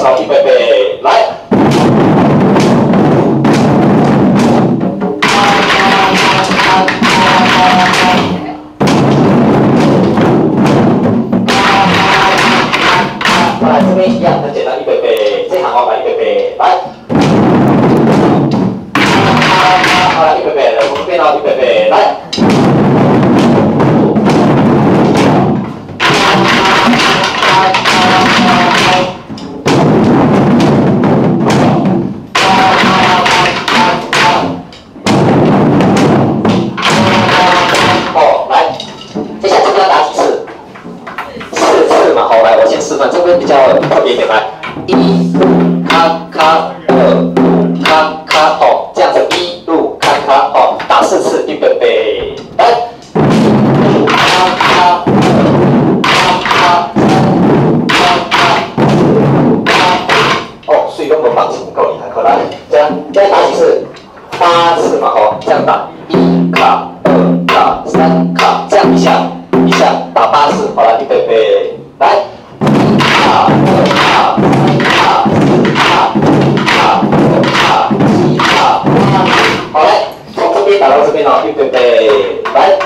手，预备备，来。来这边一样很简单，预备备，这行哦，来预备备，来。好来预备备，我们变到预备备，来。我先示范，这边比较特别一点，来，一路咔咔，二路咔咔，哦，这样子一路咔咔，哦，打四次，预备备，来，一路咔咔，二路咔咔，三咔咔，四咔咔，哦，水都没放轻，够厉害，好来，这样，再打几次？八次嘛，哦，这样打，好，这边 vì 备备，来